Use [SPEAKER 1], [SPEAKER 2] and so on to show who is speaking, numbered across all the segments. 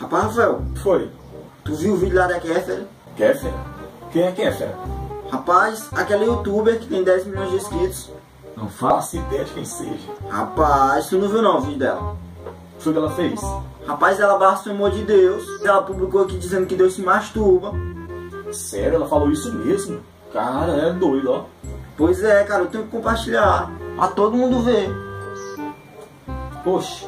[SPEAKER 1] Rapaz, Rafael,
[SPEAKER 2] Foi.
[SPEAKER 1] tu viu o vídeo lá da Kéfera?
[SPEAKER 2] Kéfera? Quem é Kéfera?
[SPEAKER 1] Rapaz, aquela youtuber que tem 10 milhões de inscritos.
[SPEAKER 2] Não faço ideia de quem seja.
[SPEAKER 1] Rapaz, tu não viu não o vídeo dela.
[SPEAKER 2] Foi o que ela fez?
[SPEAKER 1] Rapaz, ela blasfemou de Deus. Ela publicou aqui dizendo que Deus se masturba.
[SPEAKER 2] Sério, ela falou isso mesmo? Cara, é doido, ó.
[SPEAKER 1] Pois é, cara, eu tenho que compartilhar. Pra todo mundo ver.
[SPEAKER 2] Poxa.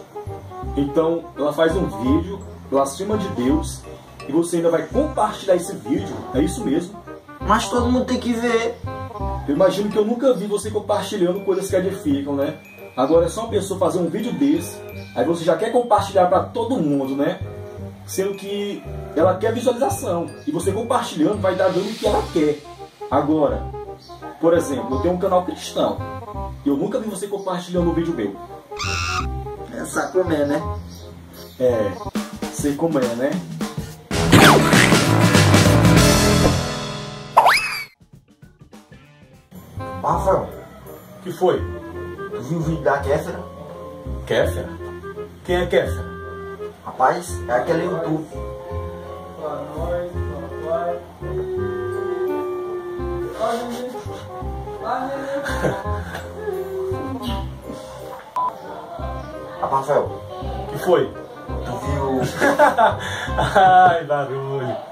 [SPEAKER 2] Então, ela faz um vídeo blasfema de Deus e você ainda vai compartilhar esse vídeo. É isso mesmo.
[SPEAKER 1] Mas todo mundo tem que ver.
[SPEAKER 2] Eu imagino que eu nunca vi você compartilhando coisas que edificam, né? Agora é só uma pessoa fazer um vídeo desse, aí você já quer compartilhar para todo mundo, né? Sendo que ela quer visualização e você compartilhando vai dar dando o que ela quer. Agora, por exemplo, eu tenho um canal cristão e eu nunca vi você compartilhando um vídeo meu.
[SPEAKER 1] É sacomé, né?
[SPEAKER 2] É, sei como é, né?
[SPEAKER 1] Rafael,
[SPEAKER 2] que foi?
[SPEAKER 1] tu viu o vídeo da Kéfera?
[SPEAKER 2] Kéfera? Quem é Kéfera?
[SPEAKER 1] Rapaz, é aquela youtuber. Rapaz, Rafael,
[SPEAKER 2] Que foi?
[SPEAKER 1] Tu viu
[SPEAKER 2] Ai, barulho.